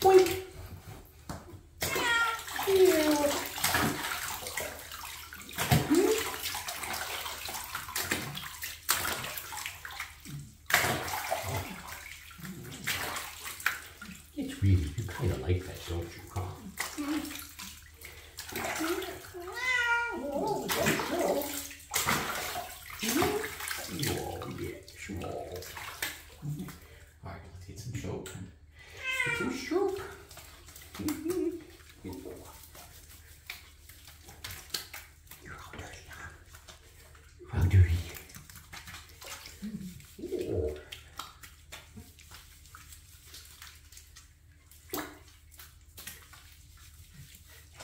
Boink. It's really, you kind of like that, don't you, huh? Oh, that's cool. Oh, yeah, sure. All right, let's get some soap. Get some soap. You're all dirty, huh? You're all dirty. Oh.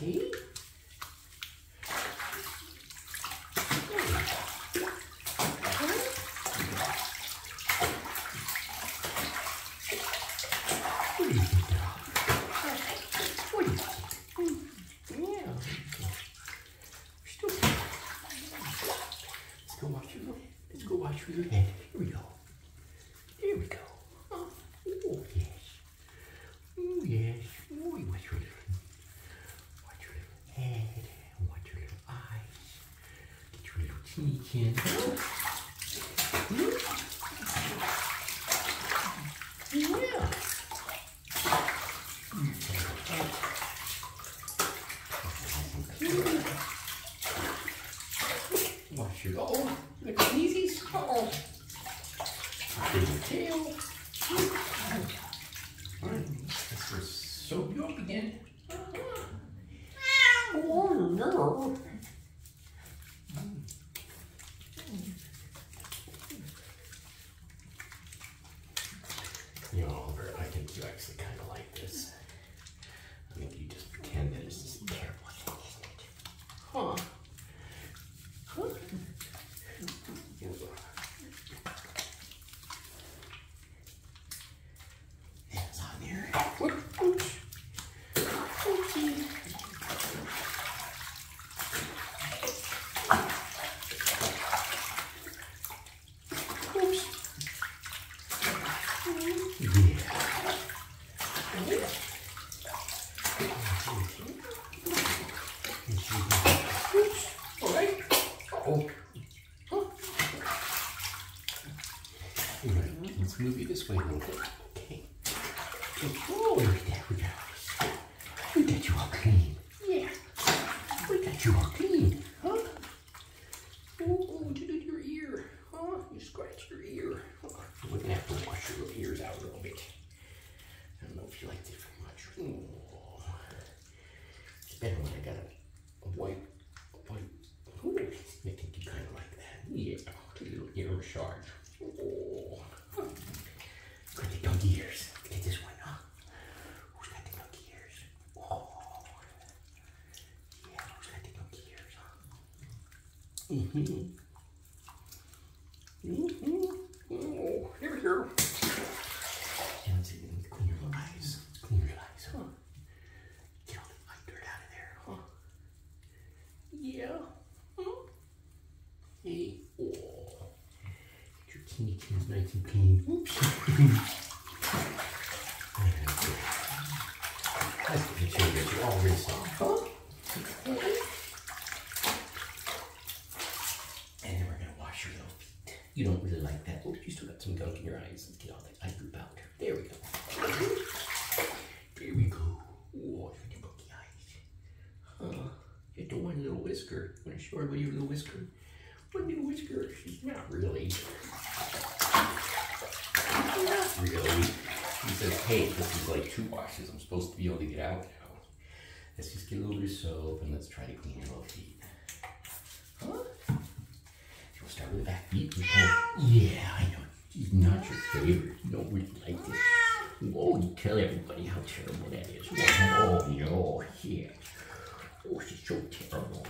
Hey. What do you think, dog? What do you think? Yeah. Still. Let's go wash your Let's go wash your head. Here we go. There we go. Oh, oh yes. Oh yes. Oh, wash your little, wash your little head. Wash your little eyes. Get your little teeny chin. Yeah. Wash your oh, look at sneezies. Uh-oh. There's your tail. Alright, let's just soap you up again. Oh no. You know, Oliver, I think you actually kind of like this. I think you just pretend that it's this terrible thing, isn't it? Huh? Huh? Hands on there. Whoop, oops. Oopsie. Oops. Yeah. Oops. All right. Oh. Huh. All right. Let's move you this way a little bit. Okay. Oh, look at that. We got, we got you all clean. Yeah. We got you all clean. Huh? Oh, what you to your ear? Huh? You scratched your ear. Huh? We're gonna have to wash your ears out a little bit. I don't know if you liked it very much. Oh. It's better when I got a, a white, a white. Ooh, I think you kind of like that. Yeah, a little. Oh. Got the donkey ears. Look at this one, huh? Who's got the donkey ears? Oh. Yeah, who's got the donkey ears, huh? Mm-hmm. Oh, here we go. And let's see, let's clean your eyes. Let's clean your eyes, huh? Get all the white dirt out of there, huh? Yeah. Huh? Hey. Oh. Teeny tins nice and clean. Oops. That's the picture that you already saw, huh? And then we're gonna wash your little feet. You don't really like that. Oh, you still got some gunk in your eyes. Let's get all that eye out. There we go. There we go. Oh, look at the gunky eyes. Huh. You the one little whisker. Want to show everybody your little whisker? One little whisker. She's not really. He says, hey, this is like two washes. I'm supposed to be able to get out now. Let's just get a little bit of soap and let's try to clean your little feet. Huh? So we'll start with the back feet. Yeah, I know. He's not your favorite. You don't really like this. Oh, you tell everybody how terrible that is. Oh, no, yeah. Oh, she's so terrible.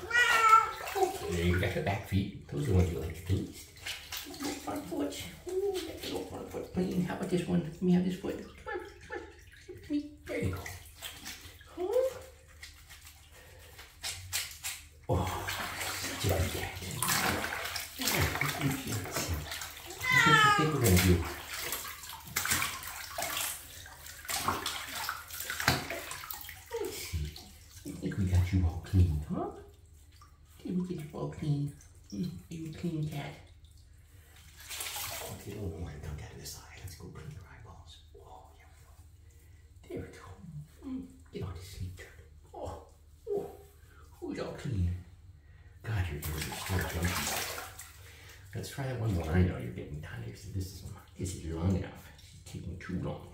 Okay, you got the back feet. Those are the ones you like the least. Front foot want one foot. Please, how about this one? Let me have this foot. Come on, come on. Give me. There you go. Oh, good cat. That's what you think. I think we got you all clean, huh? Did we get you all clean? Mm, you clean cat. On, we're gonna come down to this side. Let's go clean your eyeballs. Oh, go. There we go. Mm, get on to sleep, turn. Oh, oh, who's all clean? God, your ears are so junky. Let's try that one more. I know you're getting tired, so this is this is long enough. It's taking too long.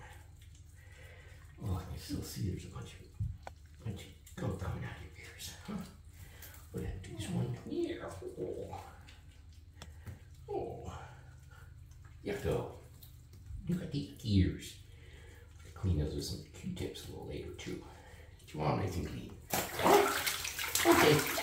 Oh, I can still see there's a bunch of bunch of gum coming out of your ears. Huh? But this one. Oh. Oh. Yucko. You got the ears. Clean those with some Q-tips a little later too. Get you nice and clean. Okay.